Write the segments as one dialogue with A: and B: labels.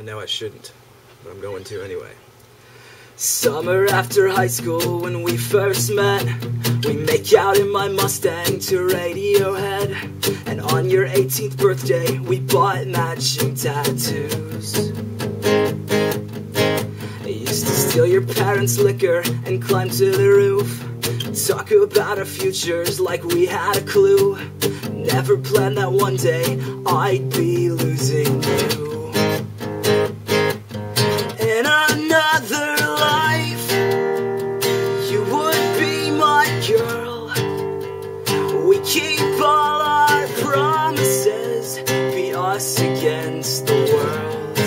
A: I know I shouldn't, but I'm going to anyway.
B: Summer after high school when we first met We make out in my Mustang to Radiohead. And on your 18th birthday we bought matching tattoos. I used to steal your parents' liquor and climb to the roof. Talk about our futures like we had a clue. Never planned that one day I'd be losing you us against the world.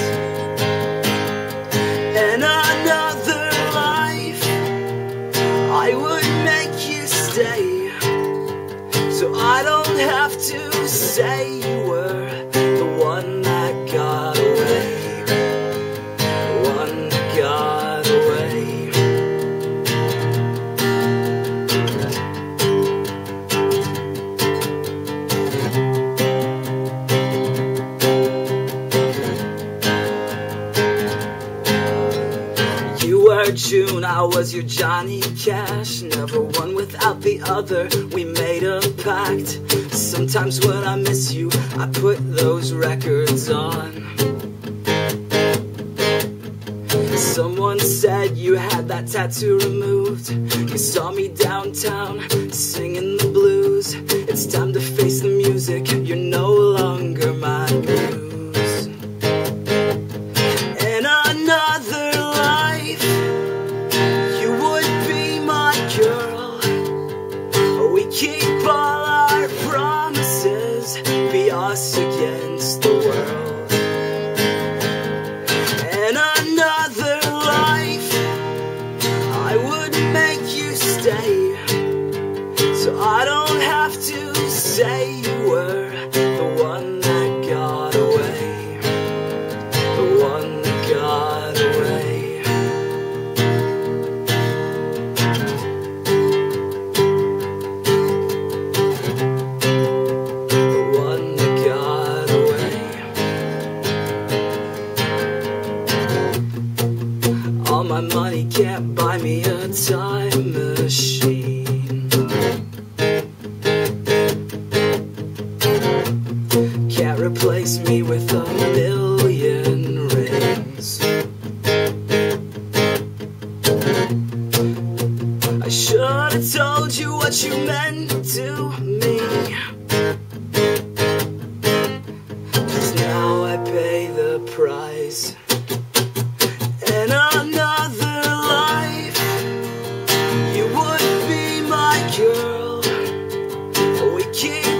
B: In another life, I would make you stay, so I don't have to say you were the one You June, I was your Johnny Cash. Never one without the other. We made a pact. Sometimes when I miss you, I put those records on. Someone said you had that tattoo removed. You saw me downtown singing the blues. It's time to face the music. You're no against the world. In another life, I would make you stay. So I don't have to say time machine. Can't replace me with a million rings. I should have told you what you meant to me. Yeah.